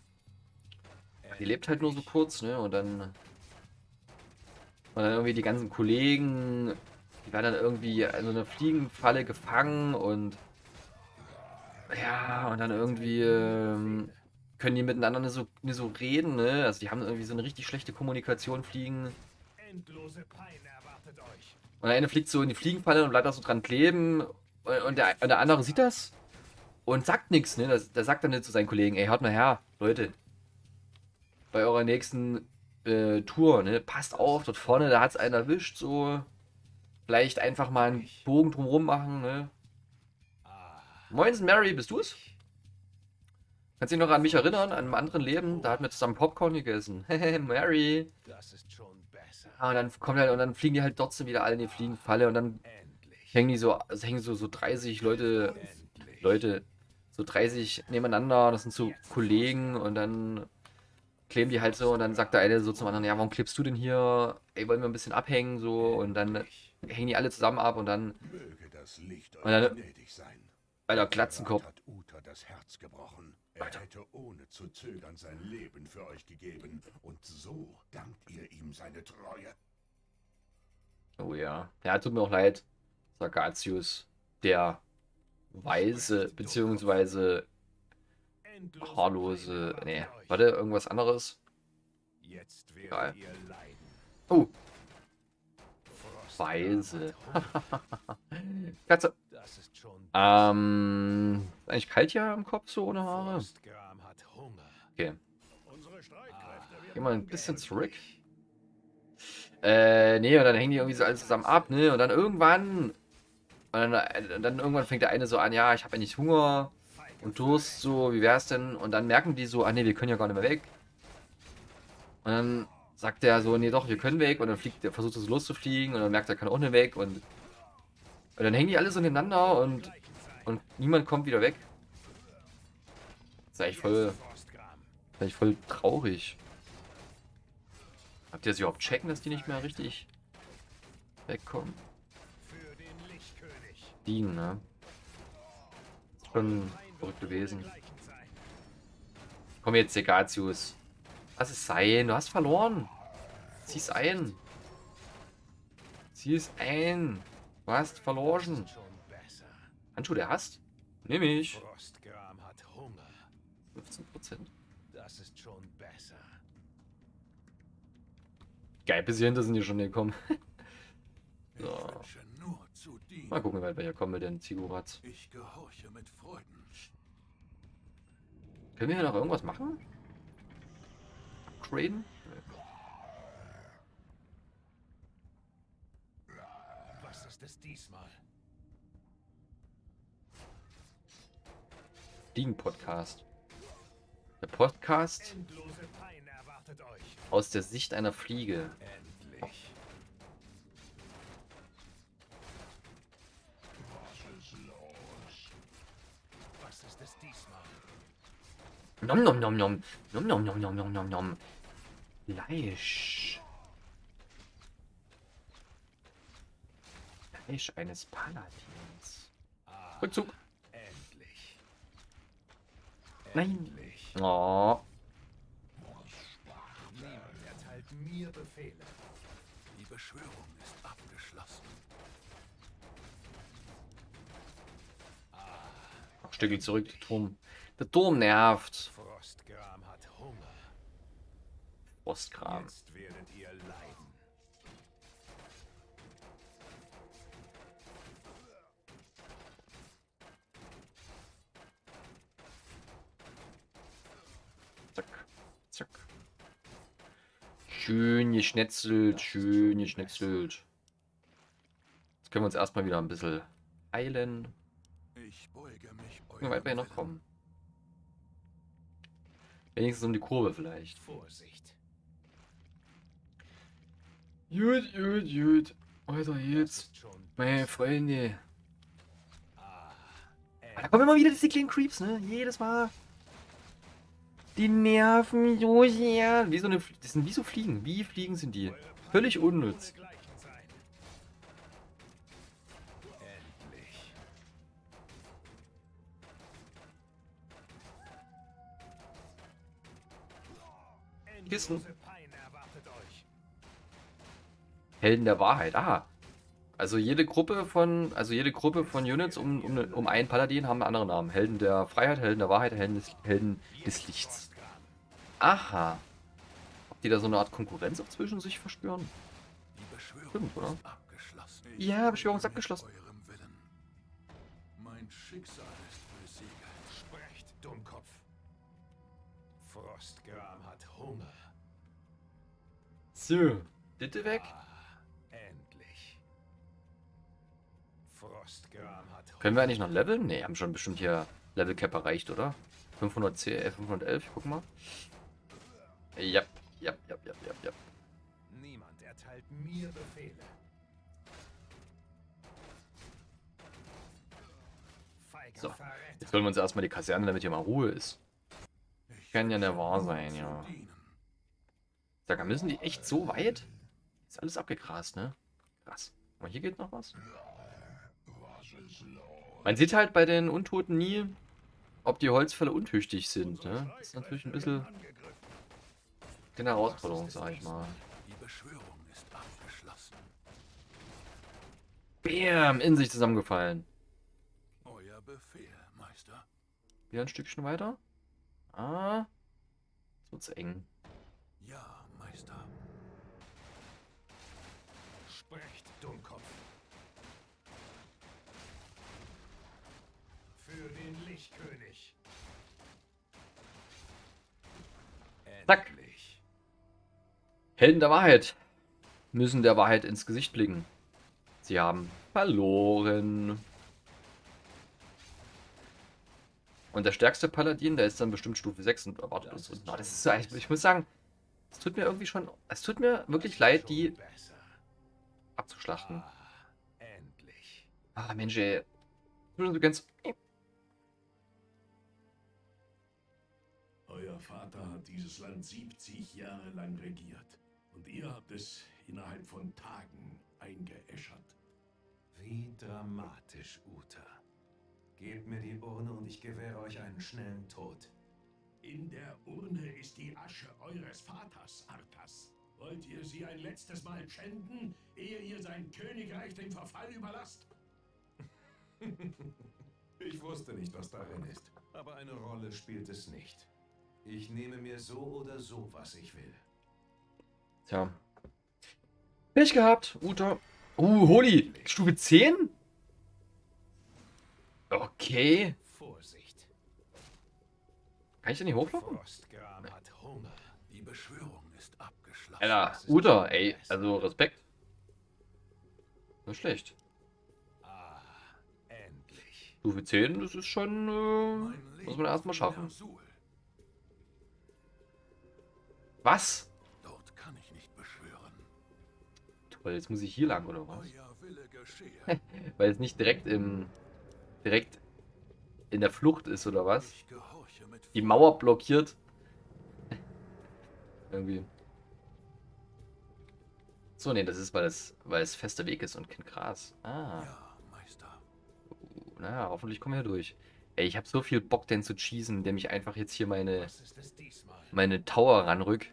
A: Die lebt halt nur so kurz, ne? Und dann. Und dann irgendwie die ganzen Kollegen, die werden dann irgendwie in so einer Fliegenfalle gefangen und. Ja, und dann irgendwie ähm, können die miteinander nicht so, nicht so reden, ne? Also die haben irgendwie so eine richtig schlechte Kommunikation, Fliegen.
E: Endlose Pein erwartet euch.
A: Und der eine fliegt so in die Fliegenfalle und bleibt da so dran kleben. Und, der, und der andere sieht das und sagt nichts. Ne? Der, der sagt dann nicht zu seinen Kollegen, ey, hört mal her, Leute. Bei eurer nächsten äh, Tour, ne? Passt auf, dort vorne, da hat es einen erwischt, so. Vielleicht einfach mal einen Bogen drumherum machen, ne? Moinsen, Mary, bist du's? Kannst du dich noch an mich erinnern, an einem anderen Leben? Da hatten wir zusammen Popcorn gegessen. Hehe, Mary.
E: Das ist schon.
A: Ah, und dann kommt halt, und dann fliegen die halt trotzdem wieder alle in die Fliegenfalle und dann hängen die so, also hängen so, so 30 Leute. Leute, so 30 nebeneinander, das sind so Kollegen und dann kleben die halt so und dann sagt der eine so zum anderen, ja, warum klebst du denn hier? Ey, wollen wir ein bisschen abhängen so und dann hängen die alle zusammen ab und dann
D: Möge das Licht
A: Und dann- bei der Glatzenkopf.
D: Hat Uta das Herz gebrochen. Er hätte ohne zu zögern sein Leben für euch gegeben. Und so dankt ihr ihm seine Treue.
A: Oh ja. Ja, tut mir auch leid. Sargatius, der Weise, beziehungsweise haarlose, nee, warte, irgendwas anderes.
E: Jetzt werdet ihr leiden.
A: Oh, Weise. Katze. Ähm, ist eigentlich kalt hier im Kopf, so ohne Haare? Okay. Geh mal ein bisschen zurück. Äh, nee, und dann hängen die irgendwie so alles zusammen ab, ne? Und dann irgendwann. Und dann, und dann irgendwann fängt der eine so an, ja, ich habe eigentlich Hunger und Durst, so, wie wär's denn? Und dann merken die so, ah nee, wir können ja gar nicht mehr weg. Und dann sagt der so, nee doch, wir können weg. Und dann fliegt der, versucht er so loszufliegen und dann merkt er, er kann auch nicht weg. Und, und dann hängen die alle so nebeneinander und, und niemand kommt wieder weg. Das ist eigentlich voll, ist eigentlich voll traurig. Habt ihr das überhaupt checken, dass die nicht mehr richtig wegkommen? Liegen, ne? Schon verrückt gewesen. Komm jetzt, Segatius. Lass es sein. Du hast verloren. Zieh es ein. Zieh es ein. Du hast verloren. Handschuh, der hast? Nimm ich.
E: Frostgram hat Hunger.
A: 15%.
E: Das ist schon besser.
A: Geil, bis hier hinter sind die schon gekommen. So. Mal gucken, wie weit wir hier kommen mit den Zigurats. Können wir hier noch irgendwas machen? Upgraden?
E: Was ist es diesmal?
A: Der Podcast
E: erwartet euch.
A: aus der Sicht einer Fliege.
E: Endlich. Was ist es diesmal?
A: Nom nom nom nom. Nom nom nom nom nom nom nom. Fleisch. Fleisch eines Paladins. Rückzug.
C: Endlich.
A: Nein.
C: Endlich.
A: Oh.
C: Niemand erteilt mir Befehle.
B: Die Beschwörung ist abgeschlossen.
A: Stückel zurück, der Turm. Der Turm nervt.
C: Frostgram.
A: Frostkram.
C: Jetzt werdet ihr leiden.
A: Zack. Zack. Schön geschnetzelt, schön geschnetzelt. Jetzt können wir uns erstmal wieder ein bisschen heilen.
B: Ich beuge mich
A: Gucken, weit wir hier noch kommen. Wenigstens um die Kurve vielleicht.
C: Vorsicht.
A: Gut, gut, gut.
C: Ist schon
A: Meine Freunde.
C: Ah,
A: Da kommen immer wieder diese kleinen Creeps, ne? Jedes Mal. Die nerven so sehr. Wie so eine, das sind wie so Fliegen. Wie Fliegen sind die? Völlig unnütz. Kisten. Helden der Wahrheit. Ah. Also jede Gruppe von, also jede Gruppe von Units um, um, um einen Paladin haben einen anderen Namen. Helden der Freiheit, Helden der Wahrheit, Helden des, Helden des Lichts. Aha. Ob die da so eine Art Konkurrenz auch zwischen sich verspüren?
B: Die Beschwörung
A: Stimmt, oder?
B: ist abgeschlossen.
A: Ja, Beschwörung ist abgeschlossen.
B: Mein Schicksal ist besiegelt.
C: Sprecht, Dummkopf. Frostgram hat Hunger.
A: So. Bitte weg. Können wir eigentlich noch leveln? Ne, haben schon bestimmt hier Level Cap erreicht, oder? 510, äh, 511, guck mal. Ja, ja, ja, ja, ja, ja.
C: Niemand erteilt mir Befehle. Feiger
A: So. Jetzt holen wir uns erstmal die Kaserne, damit hier mal Ruhe ist.
B: Ich
A: Kann ja
B: wünsche
A: wahr sein, ja. Sag mal, müssen die echt so weit? Ist alles abgegrast, ne? Krass. Aber hier geht noch was. Man sieht halt bei den Untoten nie, ob die Holzfälle untüchtig sind, ne? Das ist natürlich ein bisschen eine Herausforderung, sag ich mal.
B: Die Beschwörung ist abgeschlossen.
A: Bam! In sich zusammengefallen.
B: Euer Befehl, Meister.
A: Wieder ein Stückchen weiter. Ah. Jetzt wird's eng.
B: Ja, Meister.
C: Sprecht,
A: Zack. Helden der Wahrheit müssen der Wahrheit ins Gesicht blicken. Sie haben verloren. Und der stärkste Paladin, der ist dann bestimmt Stufe 6 und erwartet uns. Ah, Das ist so, ich, ich muss sagen, es tut mir irgendwie schon, es tut mir wirklich leid, die
C: besser.
A: abzuschlachten.
C: Ah, endlich.
A: Ah, Mensch, ey. Du ganz.
D: Euer Vater hat dieses Land 70 Jahre lang regiert. Und ihr habt es innerhalb von Tagen eingeäschert.
C: Wie dramatisch, Uta. Gebt mir die Urne und ich gewähre euch einen schnellen Tod.
D: In der Urne ist die Asche eures Vaters, Arthas. Wollt ihr sie ein letztes Mal schänden, ehe ihr sein Königreich dem Verfall überlasst?
C: Ich wusste nicht, was darin ist. Aber eine Rolle spielt es nicht. Ich nehme mir so oder so, was ich will.
A: Tja. Pech gehabt, Uta. Uh, Holi. Stufe 10? Okay.
C: Vorsicht.
A: Kann ich denn nicht hochlaufen?
C: Frostgram hat Hunger.
B: Die Beschwörung ist abgeschlossen.
A: Alter, Uta, ey. Also Respekt. Nicht schlecht.
C: Ah, endlich.
A: Stufe 10, das ist schon. Äh, muss man erstmal schaffen. Was?
B: Dort kann ich nicht beschwören.
A: Toll, jetzt muss ich hier lang, oder was? Weil es nicht direkt im. direkt in der Flucht ist, oder was? Die Mauer blockiert. Irgendwie. So, nee, das ist, weil es, weil es fester Weg ist und kein Gras. Ah.
B: Ja, Meister.
A: Naja, hoffentlich kommen wir durch. Ey, ich habe so viel Bock, den zu cheesen, indem ich einfach jetzt hier meine, meine Tower ranrück.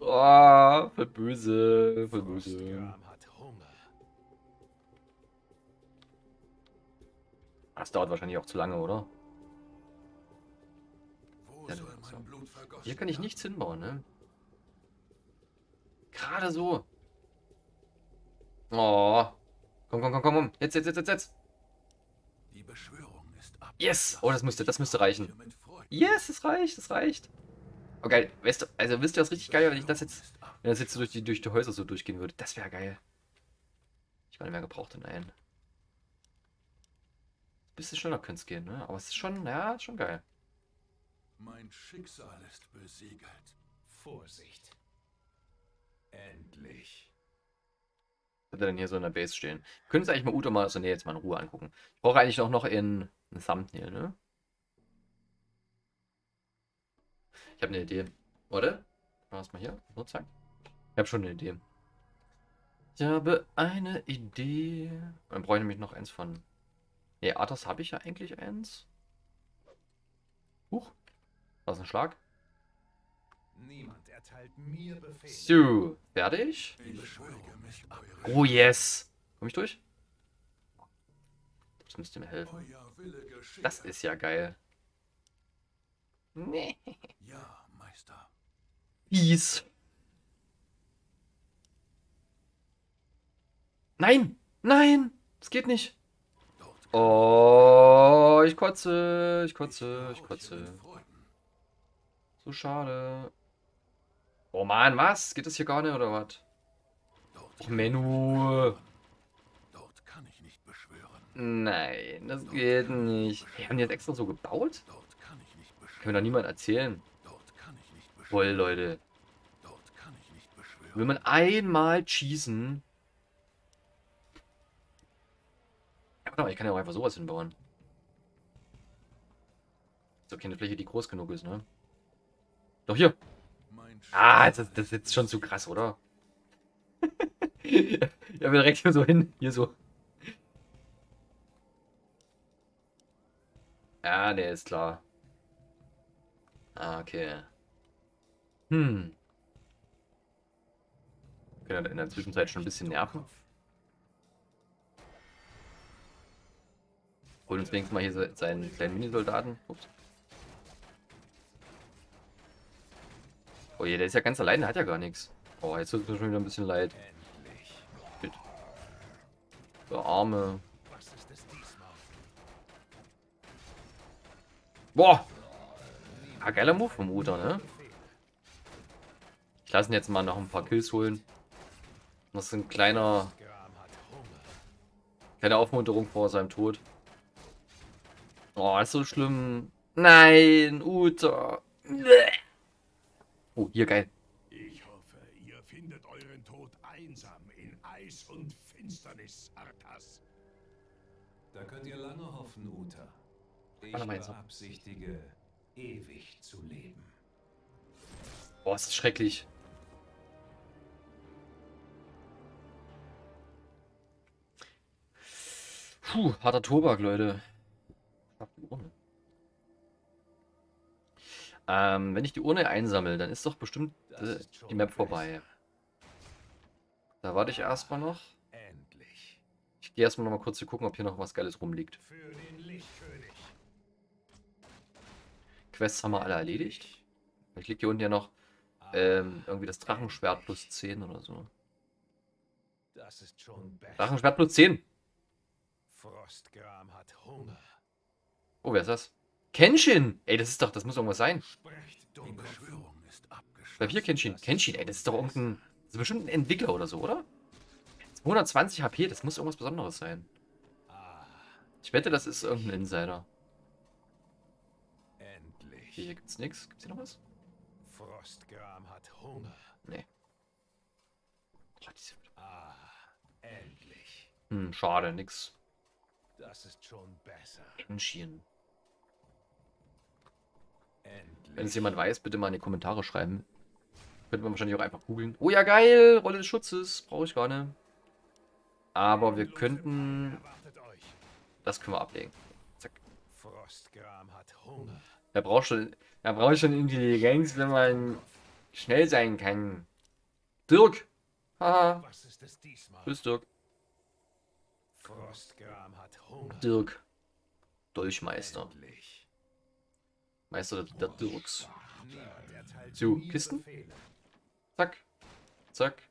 A: Oh, voll böse, voll böse. Das dauert wahrscheinlich auch zu lange, oder? Ja, Hier kann ich nichts hinbauen, ne? Gerade so. Oh. Komm, komm, komm, komm, komm. Jetzt, jetzt, jetzt, jetzt, jetzt.
B: Die Beschwörung ist ab.
A: Yes! Oh, das müsste, das müsste reichen. Yes, das reicht, das reicht. Oh geil, weißt du, also wisst ihr, was richtig geil wäre, wenn ich das jetzt, wenn das jetzt so durch die, durch die Häuser so durchgehen würde? Das wäre geil. Ich meine, mehr gebraucht in einen. Bisschen schneller könnte es gehen, ne? Aber es ist schon, ja, ist schon geil.
B: Mein Schicksal ist besiegelt.
C: Vorsicht. Endlich.
A: Hat er denn hier so in der Base stehen? Können Sie eigentlich mal Uto mal so, nee, jetzt mal in Ruhe angucken. Ich brauche eigentlich auch noch in ein Thumbnail, ne? Ich habe eine Idee. Warte. Was mal hier? So, zack. Ich habe schon eine Idee. Ich habe eine Idee. Dann brauche ich nämlich noch eins von. Ne, Athos habe ich ja eigentlich eins. Huch. Was ein Schlag.
C: Niemand erteilt mir Befehle.
A: So, fertig. Oh yes. Komm ich durch? Das müsste mir helfen. Das ist ja geil. Nee.
B: Ja, Meister.
A: Fies. Nein! Nein! Das geht nicht. Oh, ich kotze, ich kotze, ich kotze. So schade. Oh Mann, was? Geht das hier gar nicht oder was? Och, Menü.
B: Dort kann ich nicht beschwören.
A: Nein, das geht nicht. Wir haben die jetzt extra so gebaut?
B: Dort kann
A: mir
B: beschwören.
A: doch niemand erzählen.
B: Dort kann ich nicht beschwören.
A: Voll, Leute.
B: Dort kann ich nicht beschwören.
A: Will man einmal schießen. Ja, ich kann ja auch einfach sowas hinbauen. So keine Fläche, die groß genug ist, ne? Doch hier. Ah, das, das ist jetzt schon zu krass, oder? ja, wir direkt hier so hin. Hier so. Ja, ne, ist klar. Ah, okay. Hm. Können in der Zwischenzeit schon ein bisschen nerven. Holen uns wenigstens mal hier se- seinen kleinen Minisoldaten. Ups. Oh je, der ist ja ganz allein, der hat ja gar nichts. Oh, jetzt tut mir schon wieder ein bisschen leid.
C: Endlich.
A: Shit. Der Arme.
C: Was ist es diesmal?
A: Boah! Ah, geiler Move vom Uter, ne? Ich lasse ihn jetzt mal noch ein paar Kills holen. Das ist ein kleiner, kleine Aufmunterung vor seinem Tod. Oh, ist so schlimm. Nein, Uter. Oh, hier geil.
E: Ich hoffe, ihr findet euren Tod einsam in Eis und Finsternis, Arthas.
C: Da könnt ihr lange hoffen, Uta. Ich beabsichtige, ewig zu leben.
A: Boah, ist das schrecklich. Puh, harter Tobak, Leute. Ähm, wenn ich die Urne einsammle, dann ist doch bestimmt äh, die Map vorbei. Da warte ich erstmal noch.
C: Endlich.
A: Ich gehe erstmal noch mal kurz hier gucken, ob hier noch was Geiles rumliegt.
E: Für den Lichtkönig.
A: Quests haben wir alle erledigt. Ich liegt hier unten ja noch ähm, irgendwie das Drachenschwert plus 10 oder so.
C: Das ist schon besser.
A: Drachenschwert plus 10.
C: Frostgram hat Hunger.
A: Oh, wer ist das? Kenshin! Ey, das ist doch, das muss irgendwas sein.
E: Sprecht
B: Die
E: dunkle
B: Beschwörung ist abgeschlossen.
A: Bleib hier, Kenshin. Kenshin, ey, das ist doch irgendein. Das ist bestimmt ein Entwickler oder so, oder? 220 HP, das muss irgendwas Besonderes sein.
C: Ah,
A: Ich wette, das ist irgendein Insider. Okay, hier gibt's nichts. Gibt's hier noch was?
C: Frostgram hat Hunger.
A: Nee.
C: Ah, endlich.
A: Hm, schade, nix.
C: Das ist schon besser. Endlich.
A: Wenn es jemand weiß, bitte mal in die Kommentare schreiben. Könnte man wahrscheinlich auch einfach googeln. Oh ja, geil, Rolle des Schutzes. Brauche ich gar nicht. Aber wir könnten... Das können wir ablegen. Zack.
E: Frostgram hat Hunger.
A: Er braucht schon, er braucht schon Intelligenz, wenn man schnell sein kann. Dirk! Haha.
E: Was ist es diesmal?
A: Tschüss, Dirk.
E: Frostgram hat Hunger.
A: Dirk. Dolchmeister.
E: Endlich.
A: Meister der, der Dirks. So, Kisten?
E: Befehle.
A: Zack. Zack.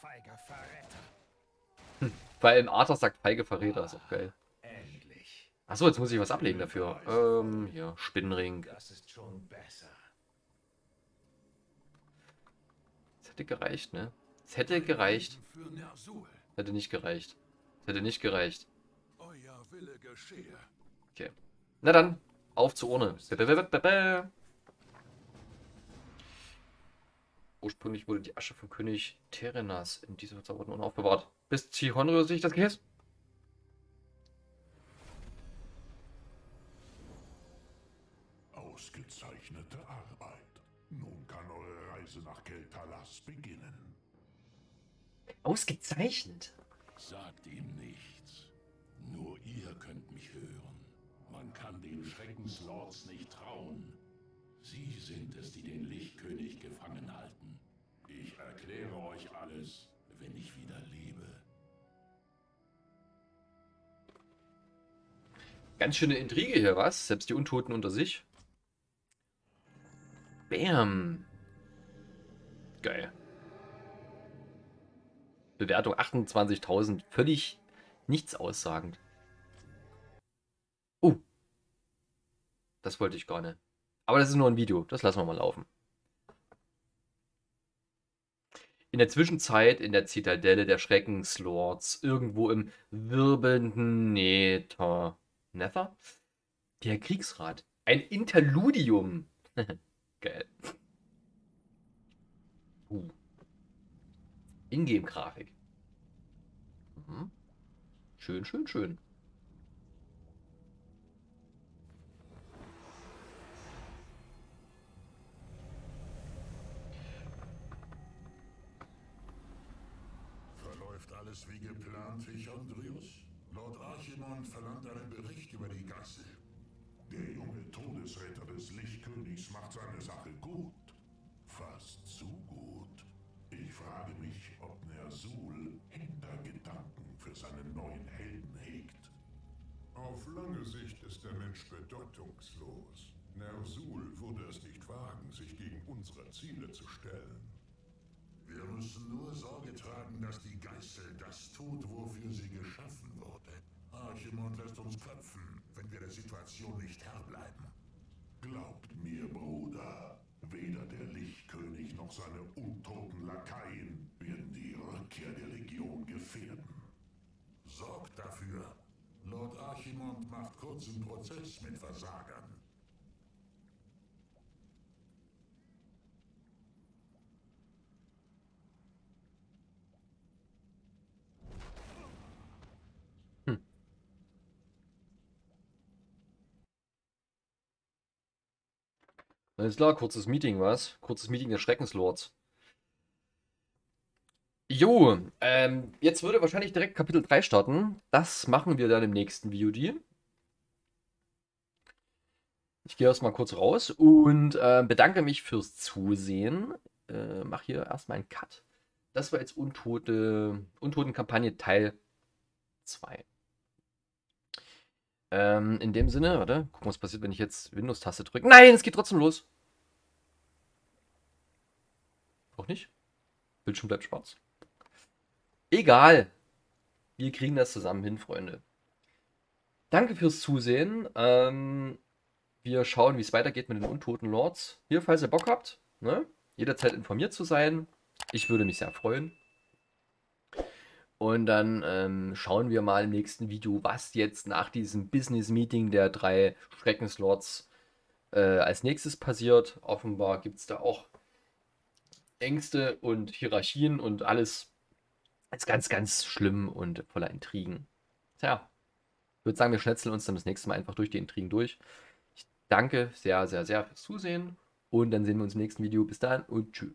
E: Feiger Verräter.
A: Vor allem Arthur sagt feige Verräter, ist auch geil. Achso, jetzt muss ich was ablegen dafür. Ähm, hier, Spinnenring.
E: Das ist schon besser.
A: Es hätte gereicht, ne? Es hätte gereicht. Hätte nicht gereicht. Es hätte nicht gereicht.
B: Euer Wille geschehe.
A: Okay. Na dann, auf zur Urne. Ursprünglich wurde die Asche von König Terenas in dieser verzauberten Urne aufbewahrt. Bis Chihonrio sich das Gefäß. Ausgezeichnet.
F: Sagt ihm nichts. Nur ihr könnt mich hören. Man kann den Schreckenslords nicht trauen. Sie sind es, die den Lichtkönig gefangen halten. Ich erkläre euch alles, wenn ich wieder lebe.
A: Ganz schöne Intrige hier, was? Selbst die Untoten unter sich. Bam. Geil. Bewertung 28.000. Völlig nichts aussagend. Oh. Das wollte ich gar nicht. Aber das ist nur ein Video. Das lassen wir mal laufen. In der Zwischenzeit in der Zitadelle der Schreckenslords, irgendwo im wirbelnden Nether. Nether? Der Kriegsrat. Ein Interludium. Geil. Uh. Ingame-Grafik. Mhm. Schön, schön, schön.
D: Verläuft alles wie geplant, Vichondrius? Lord Archimond verlangt einen Bericht über die Geißel. Der junge Todesritter des Lichtkönigs macht seine Sache gut. Fast zu gut. Ich frage mich, ob Nersul Hintergedanken für seinen neuen Helden hegt. Auf lange Sicht ist der Mensch bedeutungslos. Nersul würde es nicht wagen, sich gegen unsere Ziele zu stellen. Wir müssen nur Sorge tragen, dass die Geißel das tut, wofür sie geschaffen wurde. Archimond lässt uns klopfen, wenn wir der Situation nicht Herr bleiben. Glaubt mir, Bruder, weder der Lichtkönig noch seine untoten Lakaien werden die Rückkehr der Legion gefährden. Sorgt dafür. Lord Archimond macht kurzen Prozess mit Versagern.
A: Alles klar, kurzes Meeting, was? Kurzes Meeting der Schreckenslords. Jo, ähm, jetzt würde wahrscheinlich direkt Kapitel 3 starten. Das machen wir dann im nächsten VOD. Ich gehe erstmal kurz raus und äh, bedanke mich fürs Zusehen. Äh, mach hier erstmal einen Cut. Das war jetzt Untote, Untoten-Kampagne Teil 2. Ähm, in dem Sinne, warte, gucken, was passiert, wenn ich jetzt Windows-Taste drücke. Nein, es geht trotzdem los. Auch nicht? Bildschirm bleibt schwarz. Egal. Wir kriegen das zusammen hin, Freunde. Danke fürs Zusehen. Ähm, wir schauen, wie es weitergeht mit den Untoten Lords. Hier, falls ihr Bock habt, ne? jederzeit informiert zu sein. Ich würde mich sehr freuen. Und dann ähm, schauen wir mal im nächsten Video, was jetzt nach diesem Business-Meeting der drei Schreckenslords äh, als nächstes passiert. Offenbar gibt es da auch Ängste und Hierarchien und alles ist ganz, ganz schlimm und voller Intrigen. Tja, ich würde sagen, wir schnetzeln uns dann das nächste Mal einfach durch die Intrigen durch. Ich danke sehr, sehr, sehr fürs Zusehen und dann sehen wir uns im nächsten Video. Bis dann und tschüss.